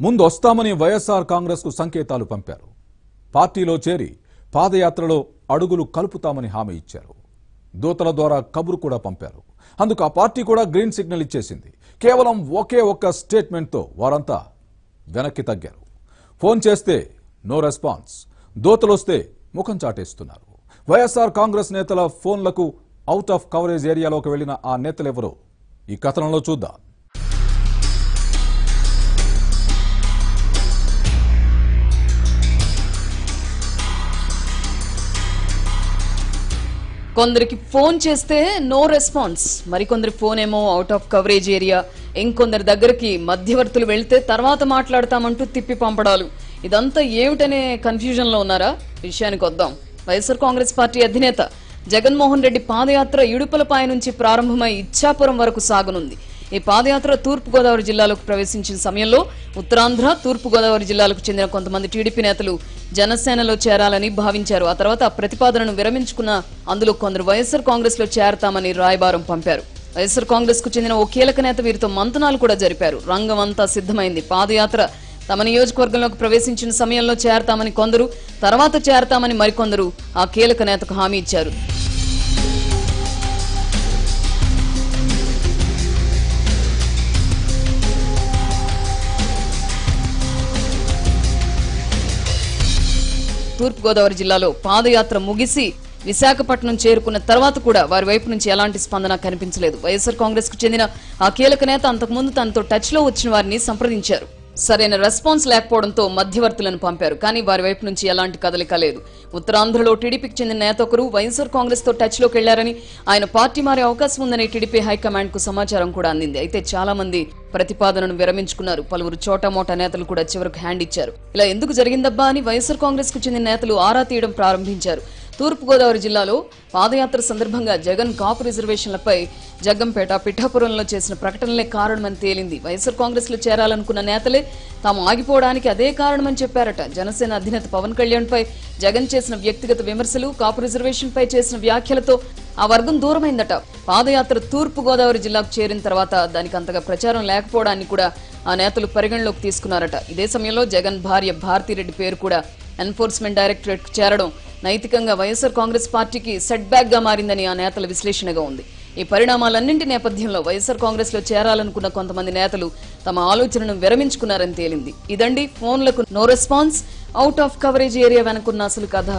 ముందు వస్తామని వైఎస్ఆర్ కాంగ్రెస్కు సంకేతాలు పంపారు. పార్టీలో చేరి పాదయాత్రలో అడుగులు కలుపుతామని హామీ ఇచ్చారు. దూతల ద్వారా కబురు కూడా పంపారు. అందుకు ఆ పార్టీ కూడా గ్రీన్ సిగ్నల్ ఇచ్చేసింది. కేవలం ఒకే ఒక్క స్టేట్మెంట్తో వారంతా వెనక్కి తగ్గారు. ఫోన్ చేస్తే నో రెస్పాన్స్. దోతలొస్తే ముఖం చాటేస్తున్నారు. వైఎస్ఆర్ కాంగ్రెస్ నేతల ఫోన్లకు అవుట్ ఆఫ్ కవరేజ్ ఏరియాలోకి వెళ్ళిన ఆ నేతలెవరో ఈ కథనంలో చూద్దాం. కొందరికి ఫోన్ చేస్తే నో రెస్పాన్స్. మరికొందరి ఫోన్ ఏమో అవుట్ ఆఫ్ కవరేజ్ ఏరియా ఇంకొందరి దగ్గరికి మధ్యవర్తులు వెళ్తే తర్వాత మాట్లాడతామంటూ తిప్పి పంపడాలు. ఇదంతా ఏమిటనే కన్ఫ్యూజన్లో ఉన్నారా? విషయానికి వద్దాం. వైఎస్ఆర్ కాంగ్రెస్ పార్టీ అధినేత జగన్మోహన్ రెడ్డి పాదయాత్ర ఇడుపలపాయ నుంచి ప్రారంభమై ఇచ్చాపురం వరకు సాగనుంది. ఈ పాదయాత్ర తూర్పుగోదావరి జిల్లాలోకి ప్రవేశించిన సమయంలో ఉత్తరాంధ్ర తూర్పుగోదావరి జిల్లాలకు చెందిన కొంతమంది టీడీపీ నేతలు జనసేనలో చేరాలని భావించారు. ఆ తర్వాత ఆ ప్రతిపాదనను విరమించుకున్న అందులో కొందరు వైఎస్ఆర్ కాంగ్రెస్లో చేరతామని రాయబారం పంపారు. వైఎస్ఆర్ కాంగ్రెస్కు చెందిన ఓ కీలక నేత వీరితో మంతనాలు కూడా జరిపారు. రంగం అంతా సిద్ధమైంది. పాదయాత్ర తమ నియోజకవర్గంలోకి ప్రవేశించిన సమయంలో చేరతామని కొందరు తర్వాత చేరతామని మరికొందరు ఆ కీలక నేతకు హామీ ఇచ్చారు. తూర్పుగోదావరి జిల్లాలో పాదయాత్ర ముగిసి విశాఖపట్నం చేరుకున్న తర్వాత కూడా వారి వైపు నుంచి ఎలాంటి స్పందన కనిపించలేదు. వైఎస్ఆర్ కాంగ్రెస్కు చెందిన ఆ కీలక నేత అంతకుముందు తనతో టచ్లో వచ్చిన వారిని సంప్రదించారు. సరైన రెస్పాన్స్ లేకపోవడంతో మధ్యవర్తులను పంపారు. కానీ వారి వైపు నుంచి ఎలాంటి కదలిక లేదు. ఉత్తరాంధ్రలో టీడీపీకి చెందిన నేత ఒకరు వైఎస్ఆర్ కాంగ్రెస్తో టచ్లోకి వెళ్ళారని ఆయన పార్టీ మారే అవకాశం ఉందని టీడీపీ హైకమాండ్కు సమాచారం కూడా అందింది. అయితే చాలా మంది ప్రతిపాదనను విరమించుకున్నారు. పలువురు చోటమోటా నేతలు కూడా చివరకు హ్యాండ్ ఇచ్చారు. ఇలా ఎందుకు జరిగిందబ్బా అని వైఎస్ఆర్ కాంగ్రెస్కు చెందిన నేతలు ఆరా తీయడం ప్రారంభించారు. తూర్పుగోదావరి జిల్లాలో పాదయాత్ర సందర్భంగా జగన్ కాపు రిజర్వేషన్లపై జగ్గంపేట పిఠాపురంలో చేసిన ప్రకటనలే కారణమని తేలింది. వైఎస్ఆర్ కాంగ్రెస్లో చేరాలనుకున్న నేతలే తాము ఆగిపోవడానికి అదే కారణమని చెప్పారట. జనసేన అధినేత పవన్ కళ్యాణ్పై జగన్ చేసిన వ్యక్తిగత విమర్శలు కాపు రిజర్వేషన్పై చేసిన వ్యాఖ్యలతో ఆ వర్గం దూరమైందట. పాదయాత్ర తూర్పు గోదావరి జిల్లాకు చేరిన తర్వాత దానికి అంతగా ప్రచారం లేకపోవడాన్ని కూడా ఆ నేతలు పరిగణలోకి తీసుకున్నారట. ఇదే సమయంలో జగన్ భార్య భారతిరెడ్డి పేరు కూడా ఎన్ఫోర్స్మెంట్ డైరెక్టరేట్కు చేరడం నైతికంగా వైఎస్ఆర్ కాంగ్రెస్ పార్టీకి సెట్ బ్యాక్గా మారిందని ఆ నేతల విశ్లేషణగా ఉంది. ఈ పరిణామాలన్నింటి నేపథ్యంలో వైఎస్సార్ కాంగ్రెస్లో చేరాలనుకున్న కొంతమంది నేతలు తమ ఆలోచనను విరమించుకున్నారని తేలింది. ఇదండి ఫోన్లకు no response out of coverage area వెనుకున్న అసలు కథ.